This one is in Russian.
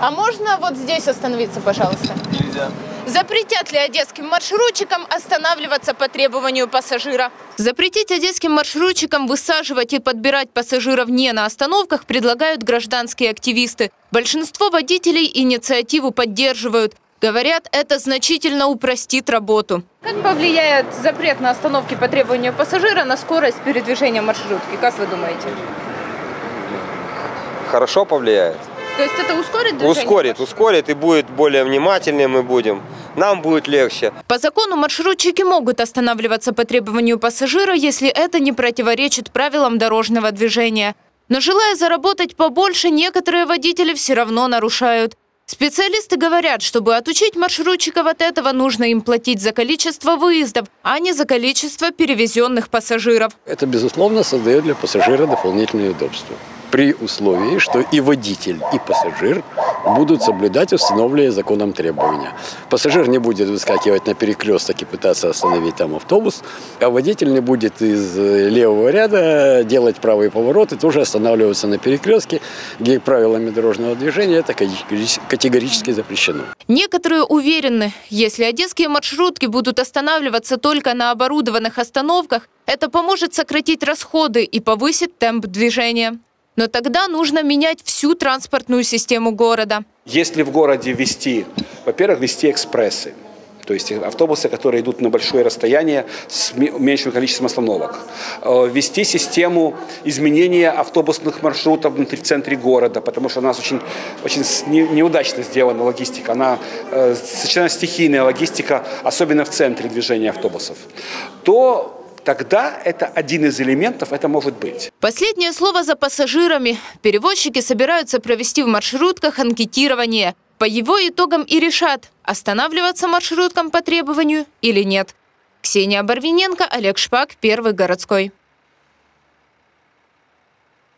А можно вот здесь остановиться, пожалуйста? Нельзя. Запретят ли одесским маршрутчикам останавливаться по требованию пассажира? Запретить одесским маршрутчикам высаживать и подбирать пассажиров не на остановках предлагают гражданские активисты. Большинство водителей инициативу поддерживают. Говорят, это значительно упростит работу. Как повлияет запрет на остановки по требованию пассажира на скорость передвижения маршрутки? Как вы думаете? Хорошо повлияет. То есть это ускорит движение? Ускорит, ускорит и будет более внимательнее мы будем. Нам будет легче. По закону маршрутчики могут останавливаться по требованию пассажира, если это не противоречит правилам дорожного движения. Но желая заработать побольше, некоторые водители все равно нарушают. Специалисты говорят, чтобы отучить маршрутчиков от этого, нужно им платить за количество выездов, а не за количество перевезенных пассажиров. Это, безусловно, создает для пассажира дополнительные удобства. При условии, что и водитель, и пассажир будут соблюдать установленные законом требования. Пассажир не будет выскакивать на перекресток и пытаться остановить там автобус, а водитель не будет из э, левого ряда делать правый поворот и тоже останавливаться на перекрестке, где правилами дорожного движения это категорически запрещено. Некоторые уверены, если одесские маршрутки будут останавливаться только на оборудованных остановках, это поможет сократить расходы и повысит темп движения. Но тогда нужно менять всю транспортную систему города. Если в городе вести, во-первых, вести экспрессы, то есть автобусы, которые идут на большое расстояние с меньшим количеством остановок. Э, ввести систему изменения автобусных маршрутов внутри в центре города, потому что у нас очень, очень неудачно сделана логистика. Она э, совершенно стихийная логистика, особенно в центре движения автобусов. То тогда это один из элементов, это может быть. Последнее слово за пассажирами. Перевозчики собираются провести в маршрутках анкетирование. По его итогам и решат, останавливаться маршруткам по требованию или нет. Ксения Барвиненко, Олег Шпак, Первый городской.